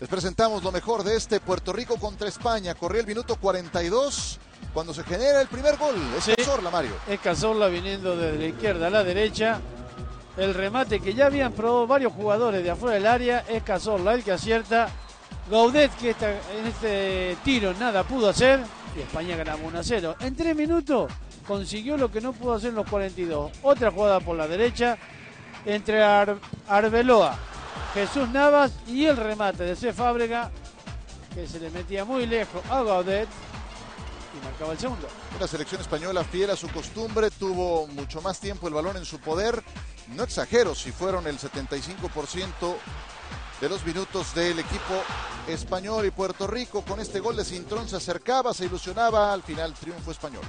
Les presentamos lo mejor de este Puerto Rico contra España. Corría el minuto 42 cuando se genera el primer gol. Es Sí. Cazorla, Mario. Es Cazorla viniendo desde la izquierda a la derecha. El remate que ya habían probado varios jugadores de afuera del área es Cazorla el que acierta. Gaudet que esta- en este tiro nada pudo hacer y España ganaba 1 a 0. En tres minutos consiguió lo que no pudo hacer en los 42. Otra jugada por la derecha entre Ar- Arbeloa, Jesús Navas y el remate de C. Fábrega que se le metía muy lejos a Gaudet y marcaba el segundo. La selección española, fiel a su costumbre, tuvo mucho más tiempo el balón en su poder. No exagero si fueron el 75% de los minutos del equipo español y Puerto Rico. Con este gol de Cintrón se acercaba, se ilusionaba. Al final, triunfo español.